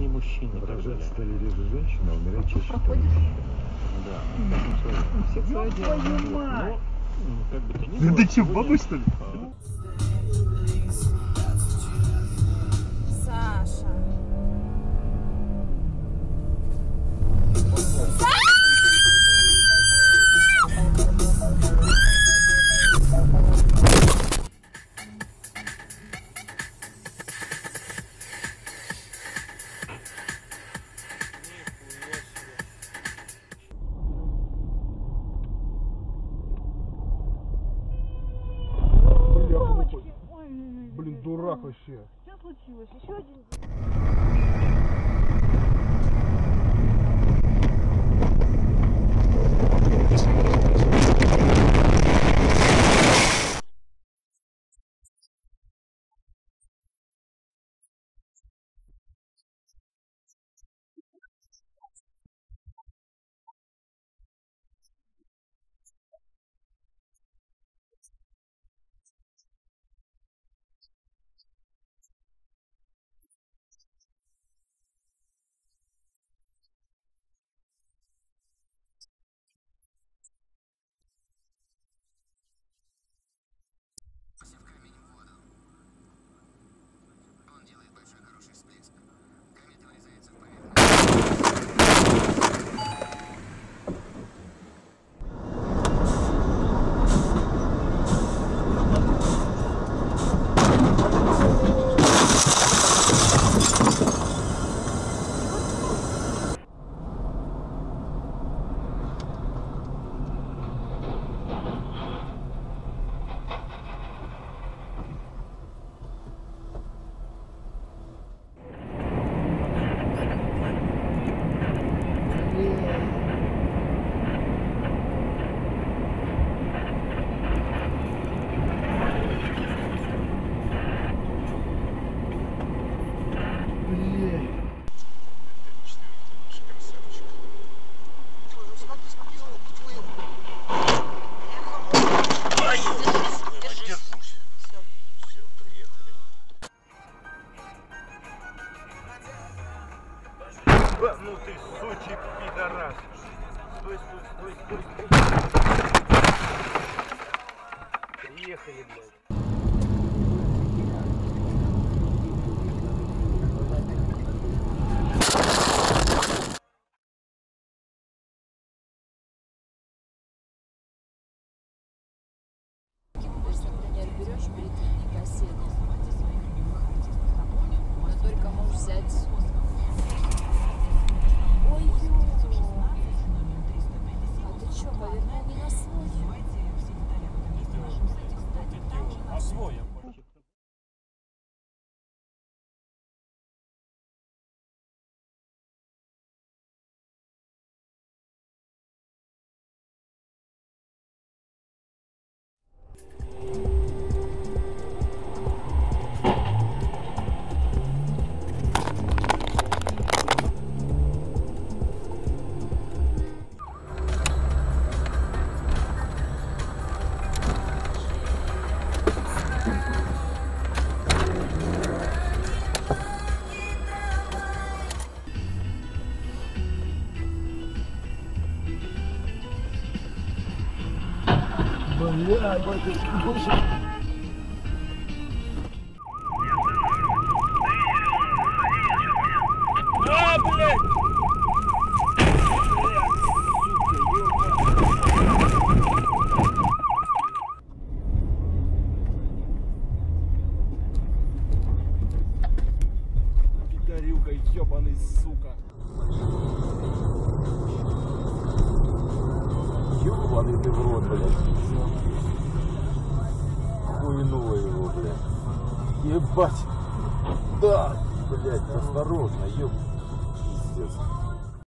не мужчины. Рожать стали реже женщины, а умирать чаще Проходишь? Да. У всех свое дело. Вот, но, м, как бы то ни Да ты сегодня, баба, что ли? Вообще. Что случилось? Еще один Ба, Стой, стой, стой, стой, стой. Приехали, блядь. Например, берешь перед кассету, но только можешь Bon, yeah, I got this. Ёбаный ты в рот, блядь. Хуйнуло его, блядь. Ебать. Да, блядь, осторожно, ёб. Пиздец.